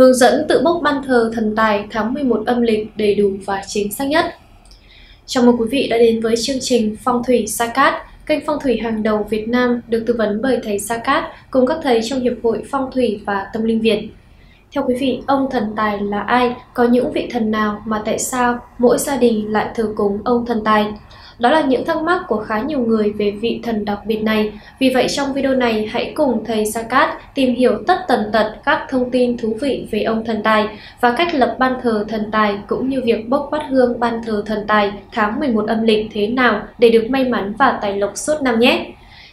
Hướng dẫn tự bốc ban thờ thần tài tháng 11 âm lịch đầy đủ và chính xác nhất. Chào mừng quý vị đã đến với chương trình Phong thủy Sa Cát, kênh phong thủy hàng đầu Việt Nam được tư vấn bởi thầy Sa Cát cùng các thầy trong Hiệp hội Phong thủy và Tâm linh Việt. Theo quý vị, ông thần tài là ai? Có những vị thần nào mà tại sao mỗi gia đình lại thờ cúng ông thần tài? Đó là những thắc mắc của khá nhiều người về vị thần đặc biệt này. Vì vậy, trong video này, hãy cùng thầy Sakat tìm hiểu tất tần tật các thông tin thú vị về ông thần tài và cách lập ban thờ thần tài cũng như việc bốc bát hương ban thờ thần tài tháng 11 âm lịch thế nào để được may mắn và tài lộc suốt năm nhé.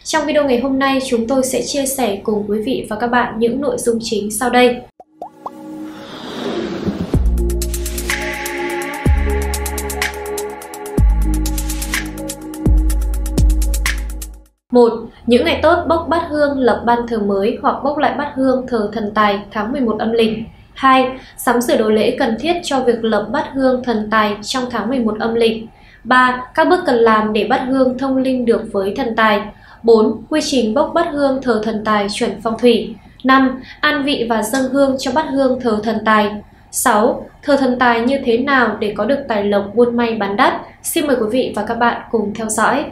Trong video ngày hôm nay, chúng tôi sẽ chia sẻ cùng quý vị và các bạn những nội dung chính sau đây. 1. Những ngày tốt bốc bát hương, lập ban thờ mới hoặc bốc lại bát hương thờ thần tài tháng 11 âm lịch. 2. Sắm sửa đồ lễ cần thiết cho việc lập bát hương thần tài trong tháng 11 âm lịch. 3. Các bước cần làm để bát hương thông linh được với thần tài. 4. Quy trình bốc bát hương thờ thần tài chuẩn phong thủy. 5. An vị và dâng hương cho bát hương thờ thần tài. 6. Thờ thần tài như thế nào để có được tài lộc buôn may bán đắt? Xin mời quý vị và các bạn cùng theo dõi.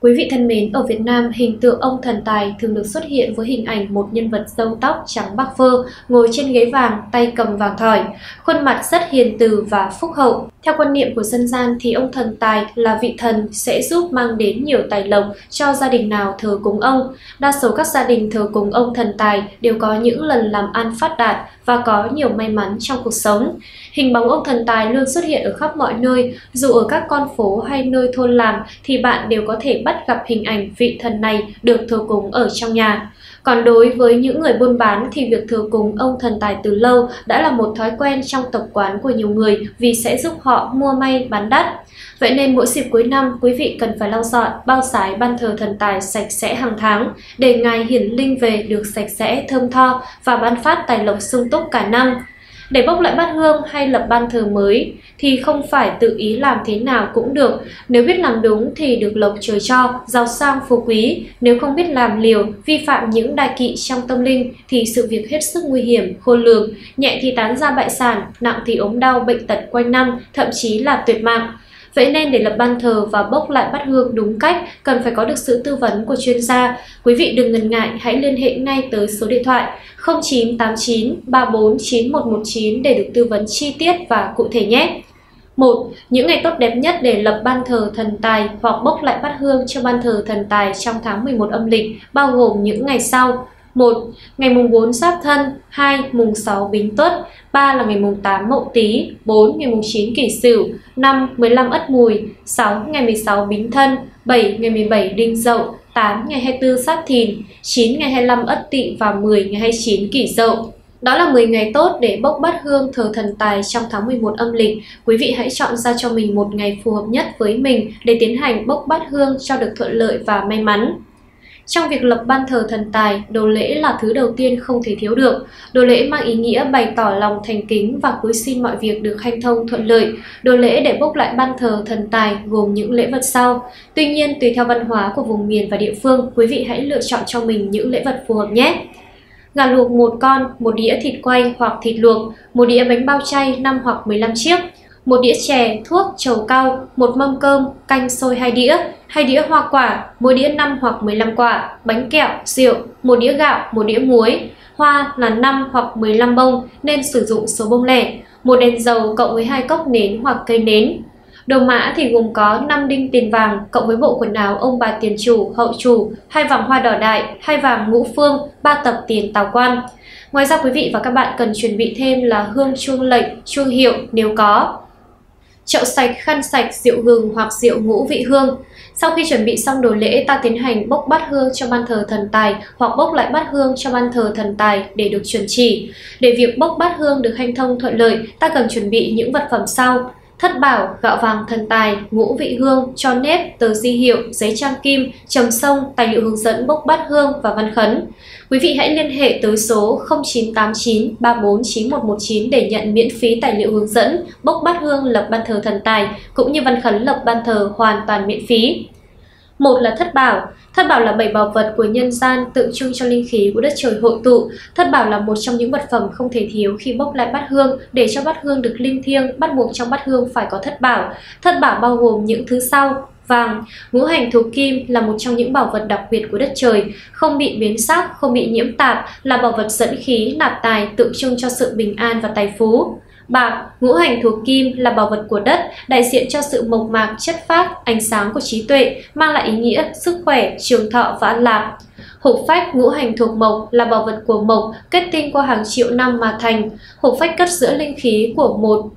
Quý vị thân mến, ở Việt Nam, hình tượng ông thần tài thường được xuất hiện với hình ảnh một nhân vật râu tóc trắng bạc phơ, ngồi trên ghế vàng, tay cầm vàng thỏi, khuôn mặt rất hiền từ và phúc hậu. Theo quan niệm của dân gian thì ông thần tài là vị thần sẽ giúp mang đến nhiều tài lộc cho gia đình nào thờ cúng ông. Đa số các gia đình thờ cúng ông thần tài đều có những lần làm ăn phát đạt và có nhiều may mắn trong cuộc sống. Hình bóng ông thần tài luôn xuất hiện ở khắp mọi nơi, dù ở các con phố hay nơi thôn làng thì bạn đều có thể bắt gặp hình ảnh vị thần này được thờ cúng ở trong nhà. Còn đối với những người buôn bán thì việc thờ cúng ông thần tài từ lâu đã là một thói quen trong tập quán của nhiều người vì sẽ giúp họ mua may bán đắt. Vậy nên mỗi dịp cuối năm, quý vị cần phải lau dọn, bao sái ban thờ thần tài sạch sẽ hàng tháng để ngài hiển linh về được sạch sẽ, thơm tho và ban phát tài lộc sung túc cả năm. Để bốc lại bát hương hay lập ban thờ mới thì không phải tự ý làm thế nào cũng được. Nếu biết làm đúng thì được lộc trời cho, giàu sang phú quý. Nếu không biết làm liều, vi phạm những đại kỵ trong tâm linh thì sự việc hết sức nguy hiểm, khôn lường. Nhẹ thì tán ra bại sản, nặng thì ốm đau, bệnh tật quanh năm, thậm chí là tuyệt mạng. Vậy nên để lập ban thờ và bốc lại bát hương đúng cách, cần phải có được sự tư vấn của chuyên gia. Quý vị đừng ngần ngại, hãy liên hệ ngay tới số điện thoại 0989 34 9119 để được tư vấn chi tiết và cụ thể nhé. 1. Những ngày tốt đẹp nhất để lập ban thờ thần tài hoặc bốc lại bát hương cho ban thờ thần tài trong tháng 11 âm lịch bao gồm những ngày sau. 1. Ngày mùng 4 Giáp Thân 2. Mùng 6 Bính Tuất 3 là ngày mùng 8 Mậu Tý 4. Ngày mùng 9 Kỷ Sửu 5. 15 Ất Mùi 6. Ngày 16 Bính Thân 7. Ngày 17 Đinh Dậu 8. Ngày 24 Giáp Thìn 9. Ngày 25 Ất Tỵ và 10. Ngày 29 Kỷ Dậu đó là 10 ngày tốt để bốc bát hương thờ thần tài trong tháng 11 âm lịch. Quý vị hãy chọn ra cho mình một ngày phù hợp nhất với mình để tiến hành bốc bát hương cho được thuận lợi và may mắn. Trong việc lập ban thờ thần tài, đồ lễ là thứ đầu tiên không thể thiếu được. Đồ lễ mang ý nghĩa bày tỏ lòng thành kính và cúi xin mọi việc được hanh thông thuận lợi. Đồ lễ để bốc lại ban thờ thần tài gồm những lễ vật sau. Tuy nhiên, tùy theo văn hóa của vùng miền và địa phương, quý vị hãy lựa chọn cho mình những lễ vật phù hợp nhé. Gà luộc một con, một đĩa thịt quay hoặc thịt luộc, một đĩa bánh bao chay 5 hoặc 15 chiếc, một đĩa chè, thuốc, trầu cau một mâm cơm, canh sôi hai đĩa, hai đĩa hoa quả, mỗi đĩa 5 hoặc 15 quả, bánh kẹo, rượu, một đĩa gạo, một đĩa muối, hoa là 5 hoặc 15 bông nên sử dụng số bông lẻ, một đèn dầu cộng với hai cốc nến hoặc cây nến. Đồ mã thì gồm có 5 đinh tiền vàng cộng với bộ quần áo ông bà tiền chủ, hậu chủ, hai vòng hoa đỏ đại, hai vàng ngũ phương, ba tập tiền tào quan. Ngoài ra quý vị và các bạn cần chuẩn bị thêm là hương chuông lệnh, chuông hiệu nếu có chậu sạch, khăn sạch, rượu gừng hoặc rượu ngũ vị hương. Sau khi chuẩn bị xong đồ lễ, ta tiến hành bốc bát hương cho ban thờ thần tài hoặc bốc lại bát hương cho ban thờ thần tài để được chuẩn chỉ. Để việc bốc bát hương được hanh thông thuận lợi, ta cần chuẩn bị những vật phẩm sau thất bảo, gạo vàng thần tài, ngũ vị hương, cho nếp, tờ di hiệu, giấy trang kim, trầm sông, tài liệu hướng dẫn bốc bát hương và văn khấn. Quý vị hãy liên hệ tới số 0989 349119 để nhận miễn phí tài liệu hướng dẫn bốc bát hương lập ban thờ thần tài cũng như văn khấn lập ban thờ hoàn toàn miễn phí. Một là thất bảo. Thất bảo là bảy bảo vật của nhân gian tượng trưng cho linh khí của đất trời hội tụ. Thất bảo là một trong những vật phẩm không thể thiếu khi bốc lại bát hương. Để cho bát hương được linh thiêng, bắt buộc trong bát hương phải có thất bảo. Thất bảo bao gồm những thứ sau: Vàng, ngũ hành thuộc kim là một trong những bảo vật đặc biệt của đất trời, không bị biến sắc, không bị nhiễm tạp, là bảo vật dẫn khí, nạp tài, tượng trưng cho sự bình an và tài phú. Bạc, ngũ hành thuộc kim là bảo vật của đất, đại diện cho sự mộc mạc, chất phát, ánh sáng của trí tuệ, mang lại ý nghĩa, sức khỏe, trường thọ và an lạc. Hộp phách ngũ hành thuộc mộc là bảo vật của mộc, kết tinh qua hàng triệu năm mà thành. Hộp phách cất giữa linh khí của một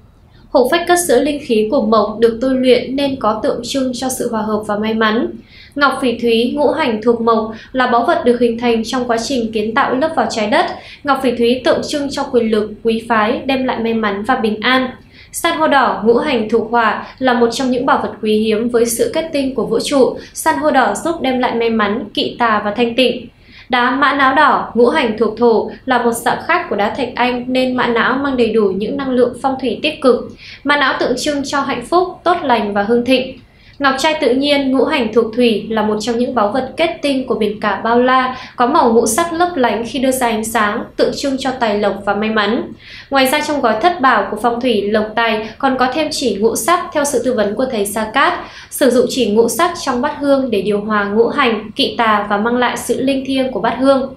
Hộp phách cất giữ linh khí của mộc được tôi luyện nên có tượng trưng cho sự hòa hợp và may mắn. Ngọc phỉ thúy ngũ hành thuộc mộc là báu vật được hình thành trong quá trình kiến tạo lớp vào trái đất. Ngọc phỉ thúy tượng trưng cho quyền lực, quý phái, đem lại may mắn và bình an. San hô đỏ ngũ hành thuộc hỏa là một trong những bảo vật quý hiếm với sự kết tinh của vũ trụ. San hô đỏ giúp đem lại may mắn, kỵ tà và thanh tịnh. Đá mã não đỏ, ngũ hành thuộc thổ là một dạng khác của đá thạch anh nên mã não mang đầy đủ những năng lượng phong thủy tích cực. Mã não tượng trưng cho hạnh phúc, tốt lành và hương thịnh. Ngọc trai tự nhiên ngũ hành thuộc thủy là một trong những báu vật kết tinh của biển cả bao la, có màu ngũ sắc lấp lánh khi đưa ra ánh sáng, tượng trưng cho tài lộc và may mắn. Ngoài ra trong gói thất bảo của phong thủy lộc tài còn có thêm chỉ ngũ sắc theo sự tư vấn của thầy Sa Cát, sử dụng chỉ ngũ sắc trong bát hương để điều hòa ngũ hành, kỵ tà và mang lại sự linh thiêng của bát hương.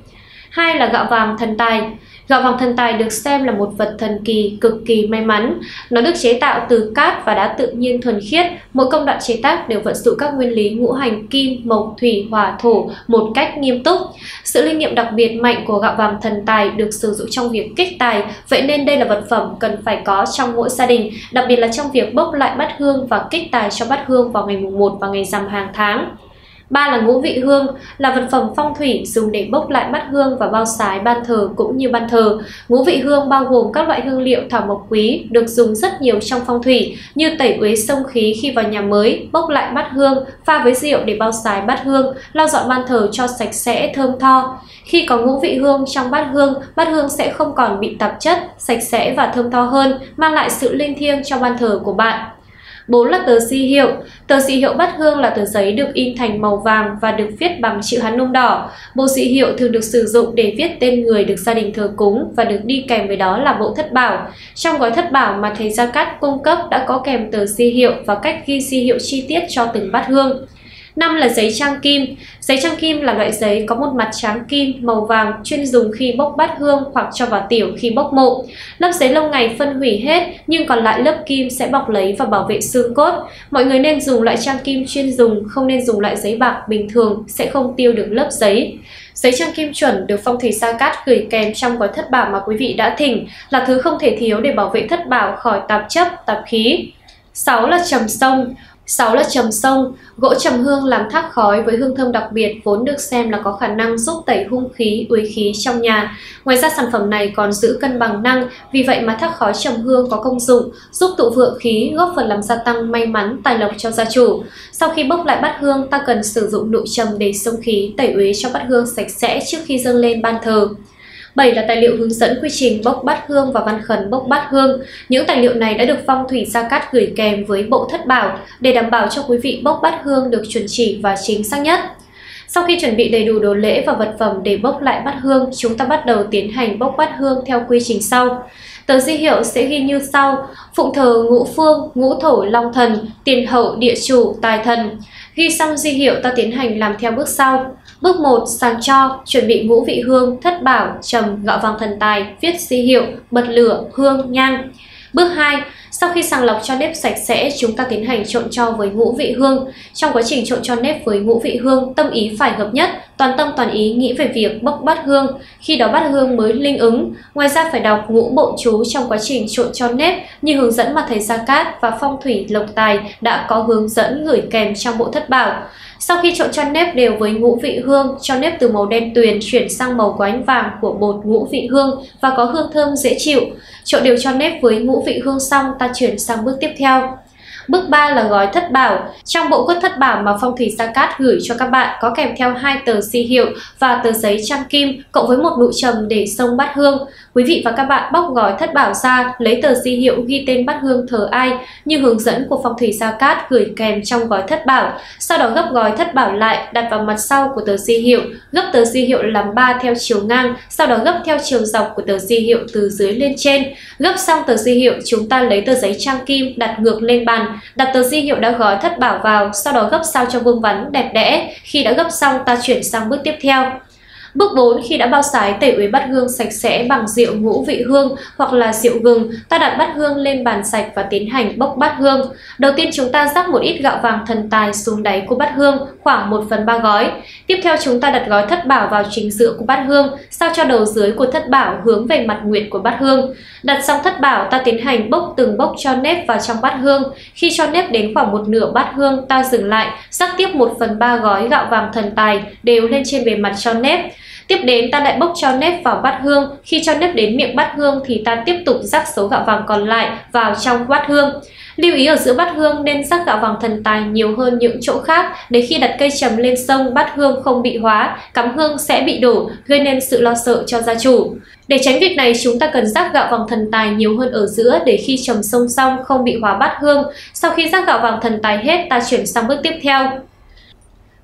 Hai là gạo vàng thần tài. Gạo vàng thần tài được xem là một vật thần kỳ, cực kỳ may mắn. Nó được chế tạo từ cát và đá tự nhiên thuần khiết. Mỗi công đoạn chế tác đều vận dụng các nguyên lý ngũ hành kim, mộc, thủy, hỏa, thổ một cách nghiêm túc. Sự linh nghiệm đặc biệt mạnh của gạo vàng thần tài được sử dụng trong việc kích tài, vậy nên đây là vật phẩm cần phải có trong mỗi gia đình, đặc biệt là trong việc bốc lại bát hương và kích tài cho bát hương vào ngày mùng 1 và ngày rằm hàng tháng. Ba là ngũ vị hương, là vật phẩm phong thủy dùng để bốc lại bát hương và bao sái ban thờ cũng như ban thờ. Ngũ vị hương bao gồm các loại hương liệu thảo mộc quý được dùng rất nhiều trong phong thủy như tẩy uế sông khí khi vào nhà mới, bốc lại bát hương, pha với rượu để bao sái bát hương, lau dọn ban thờ cho sạch sẽ thơm tho. Khi có ngũ vị hương trong bát hương, bát hương sẽ không còn bị tạp chất, sạch sẽ và thơm tho hơn, mang lại sự linh thiêng cho ban thờ của bạn. 4 là tờ si hiệu. Tờ si hiệu bát hương là tờ giấy được in thành màu vàng và được viết bằng chữ Hán nung đỏ. Bộ si hiệu thường được sử dụng để viết tên người được gia đình thờ cúng và được đi kèm với đó là bộ thất bảo. Trong gói thất bảo mà thầy Gia Cát cung cấp đã có kèm tờ si hiệu và cách ghi si hiệu chi tiết cho từng bát hương. Năm là giấy trang kim. Giấy trang kim là loại giấy có một mặt trắng kim màu vàng chuyên dùng khi bốc bát hương hoặc cho vào tiểu khi bốc mộ. Lớp giấy lâu ngày phân hủy hết nhưng còn lại lớp kim sẽ bọc lấy và bảo vệ xương cốt. Mọi người nên dùng loại trang kim chuyên dùng, không nên dùng loại giấy bạc bình thường sẽ không tiêu được lớp giấy. Giấy trang kim chuẩn được phong thủy Sa Cát gửi kèm trong gói thất bảo mà quý vị đã thỉnh là thứ không thể thiếu để bảo vệ thất bảo khỏi tạp chấp, tạp khí. 6 là trầm sông. 6 là trầm sông, gỗ trầm hương làm thác khói với hương thơm đặc biệt vốn được xem là có khả năng giúp tẩy hung khí, uế khí trong nhà. Ngoài ra sản phẩm này còn giữ cân bằng năng, vì vậy mà thác khói trầm hương có công dụng giúp tụ vượng khí, góp phần làm gia tăng may mắn, tài lộc cho gia chủ. Sau khi bốc lại bát hương, ta cần sử dụng nụ trầm để xông khí, tẩy uế cho bát hương sạch sẽ trước khi dâng lên ban thờ. 7 là tài liệu hướng dẫn quy trình bốc bát hương và văn khấn bốc bát hương. Những tài liệu này đã được phong thủy Gia Cát gửi kèm với bộ thất bảo để đảm bảo cho quý vị bốc bát hương được chuẩn chỉ và chính xác nhất. Sau khi chuẩn bị đầy đủ đồ lễ và vật phẩm để bốc lại bát hương, chúng ta bắt đầu tiến hành bốc bát hương theo quy trình sau. Tờ di hiệu sẽ ghi như sau: Phụng thờ ngũ phương, ngũ thổ long thần, tiền hậu địa chủ, tài thần. Ghi xong di hiệu ta tiến hành làm theo bước sau. Bước 1. Sàng cho, chuẩn bị ngũ vị hương, thất bảo, trầm, gạo vàng thần tài, viết di hiệu, bật lửa, hương, nhang. Bước 2. Sau khi sàng lọc cho nếp sạch sẽ, chúng ta tiến hành trộn cho với ngũ vị hương. Trong quá trình trộn cho nếp với ngũ vị hương, tâm ý phải hợp nhất, toàn tâm toàn ý nghĩ về việc bốc bát hương, khi đó bát hương mới linh ứng. Ngoài ra phải đọc ngũ bộ chú trong quá trình trộn cho nếp như hướng dẫn mà thầy Gia Cát và Phong Thủy Lộc Tài đã có hướng dẫn gửi kèm trong bộ thất bảo. Sau khi trộn cho nếp đều với ngũ vị hương, cho nếp từ màu đen tuyền chuyển sang màu quánh vàng của bột ngũ vị hương và có hương thơm dễ chịu. Trộn đều cho nếp với ngũ vị hương xong, ta chuyển sang bước tiếp theo. Bước 3 là gói thất bảo. Trong bộ quất thất bảo mà Phong thủy Sa Cát gửi cho các bạn có kèm theo hai tờ si hiệu và tờ giấy trang kim cộng với một nụ trầm để sông bát hương. Quý vị và các bạn bóc gói thất bảo ra, lấy tờ di hiệu ghi tên bát hương thờ ai như hướng dẫn của phong thủy Gia Cát gửi kèm trong gói thất bảo. Sau đó gấp gói thất bảo lại, đặt vào mặt sau của tờ di hiệu, gấp tờ di hiệu làm 3 theo chiều ngang, sau đó gấp theo chiều dọc của tờ di hiệu từ dưới lên trên. Gấp xong tờ di hiệu, chúng ta lấy tờ giấy trang kim đặt ngược lên bàn, đặt tờ di hiệu đã gói thất bảo vào, sau đó gấp sao cho vuông vắn đẹp đẽ. Khi đã gấp xong, ta chuyển sang bước tiếp theo. Bước 4 khi đã bao sái tẩy uế bát hương sạch sẽ bằng rượu ngũ vị hương hoặc là rượu gừng, ta đặt bát hương lên bàn sạch và tiến hành bốc bát hương. Đầu tiên chúng ta rắc một ít gạo vàng thần tài xuống đáy của bát hương, khoảng 1 phần 3 gói. Tiếp theo chúng ta đặt gói thất bảo vào chính giữa của bát hương, sao cho đầu dưới của thất bảo hướng về mặt nguyệt của bát hương. Đặt xong thất bảo, ta tiến hành bốc từng bốc cho nếp vào trong bát hương. Khi cho nếp đến khoảng một nửa bát hương, ta dừng lại, rắc tiếp 1 phần 3 gói gạo vàng thần tài đều lên trên bề mặt cho nếp. Tiếp đến ta lại bốc cho nếp vào bát hương, khi cho nếp đến miệng bát hương thì ta tiếp tục rắc số gạo vàng còn lại vào trong bát hương. Lưu ý ở giữa bát hương nên rắc gạo vàng thần tài nhiều hơn những chỗ khác để khi đặt cây trầm lên sông bát hương không bị hóa, cắm hương sẽ bị đổ, gây nên sự lo sợ cho gia chủ. Để tránh việc này, chúng ta cần rắc gạo vàng thần tài nhiều hơn ở giữa để khi trầm sông xong không bị hóa bát hương. Sau khi rắc gạo vàng thần tài hết, ta chuyển sang bước tiếp theo.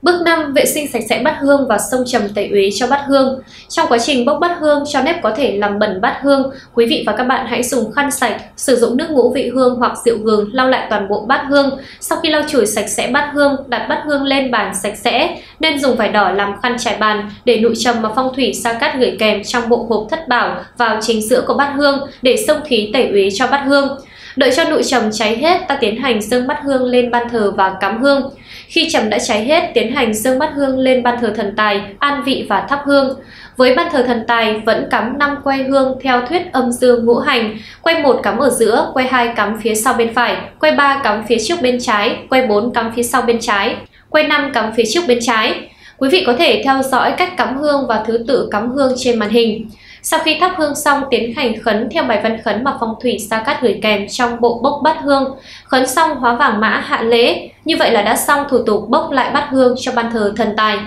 Bước 5. Vệ sinh sạch sẽ bát hương và sông trầm tẩy uế cho bát hương. Trong quá trình bốc bát hương, cho nếp có thể làm bẩn bát hương. Quý vị và các bạn hãy dùng khăn sạch, sử dụng nước ngũ vị hương hoặc rượu gừng lau lại toàn bộ bát hương. Sau khi lau chùi sạch sẽ bát hương, đặt bát hương lên bàn sạch sẽ. Nên dùng vải đỏ làm khăn trải bàn để nụ trầm mà phong thủy sa cát gửi kèm trong bộ hộp thất bảo vào chính giữa của bát hương để sông khí tẩy uế cho bát hương. Đợi cho nụi trầm cháy hết, ta tiến hành dâng bát hương lên ban thờ và cắm hương. Khi trầm đã cháy hết, tiến hành dâng bát hương lên ban thờ thần tài, an vị và thắp hương. Với ban thờ thần tài vẫn cắm 5 que hương theo thuyết âm dương ngũ hành, que 1 cắm ở giữa, que 2 cắm phía sau bên phải, que 3 cắm phía trước bên trái, que 4 cắm phía sau bên trái, que 5 cắm phía trước bên trái. Quý vị có thể theo dõi cách cắm hương và thứ tự cắm hương trên màn hình. Sau khi thắp hương xong, tiến hành khấn theo bài văn khấn mà phong thủy Sa Cát gửi kèm trong bộ bốc bát hương. Khấn xong hóa vàng mã hạ lễ. Như vậy là đã xong thủ tục bốc lại bát hương cho ban thờ thần tài.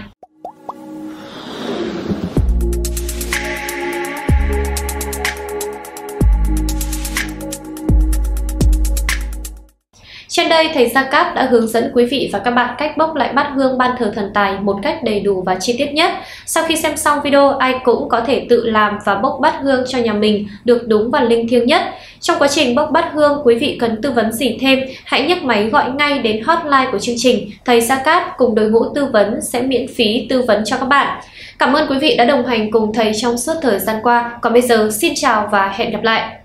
Trên đây, thầy Gia Cáp đã hướng dẫn quý vị và các bạn cách bốc lại bát hương ban thờ thần tài một cách đầy đủ và chi tiết nhất. Sau khi xem xong video, ai cũng có thể tự làm và bốc bát hương cho nhà mình được đúng và linh thiêng nhất. Trong quá trình bốc bát hương, quý vị cần tư vấn gì thêm, hãy nhấc máy gọi ngay đến hotline của chương trình. Thầy Gia Cát cùng đội ngũ tư vấn sẽ miễn phí tư vấn cho các bạn. Cảm ơn quý vị đã đồng hành cùng thầy trong suốt thời gian qua. Còn bây giờ, xin chào và hẹn gặp lại!